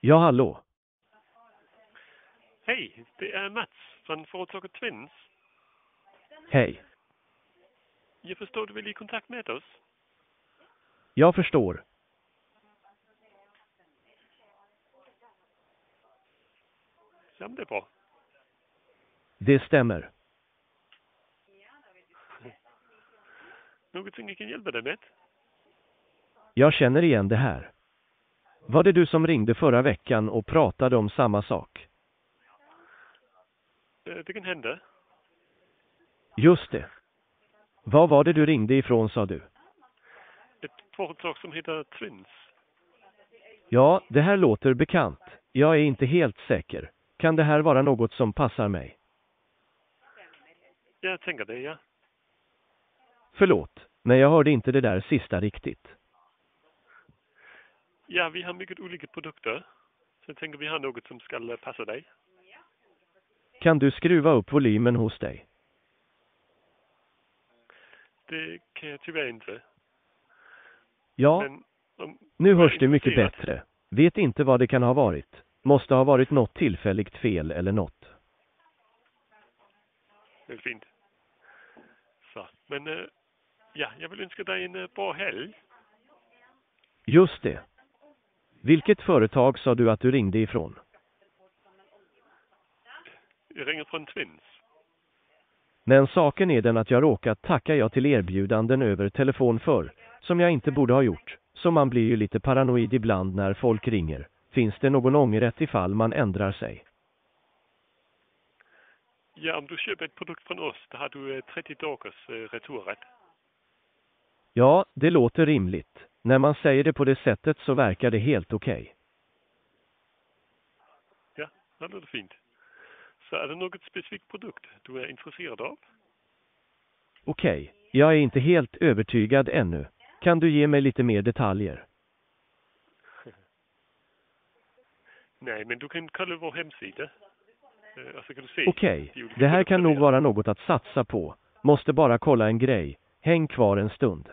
Ja, hallå. Hej, det är Mats från företaget Twins. Hej. Jag förstår du vill i kontakt med oss? Jag förstår. Men det bra. Det stämmer. Något som jag kan hjälpa dig med? Jag känner igen det här. Var det du som ringde förra veckan och pratade om samma sak? Eh, Det kan hända. Just det. Vad var det du ringde ifrån sa du? Ett företag som heter Twins. Ja, det här låter bekant. Jag är inte helt säker. Kan det här vara något som passar mig? Jag tänker det, ja. Förlåt, men jag hörde inte det där sista riktigt. Ja, vi har mycket olika produkter. Så jag tänker vi har något som ska passa dig. Kan du skruva upp volymen hos dig? Det kan jag tyvärr inte. Ja, Men om, nu hörs det mycket bättre. Vet inte vad det kan ha varit. Måste ha varit något tillfälligt fel eller något. Det är fint. Så, men eh, ja, jag vill önska dig en eh, bra helg. Just det. Vilket företag sa du att du ringde ifrån? Jag ringer från Twins. Men saken är den att jag råkat tacka ja till erbjudanden över telefon för, som jag inte borde ha gjort. Så man blir ju lite paranoid ibland när folk ringer. Finns det någon ångerrätt ifall man ändrar sig? Ja, om du köper ett produkt från oss, då har du eh, 30 dagars eh, returrätt. Ja, det låter rimligt. När man säger det på det sättet så verkar det helt okej. Ja, det låter fint. Så är det något specifikt produkt du är intresserad av? Okej, jag är inte helt övertygad ännu. Kan du ge mig lite mer detaljer? Nej, men du kan kolla vår hemsida. Eh, Och så kan du se. Okej, olika det här kan nog vara något att satsa på. Måste bara kolla en grej. Häng kvar en stund.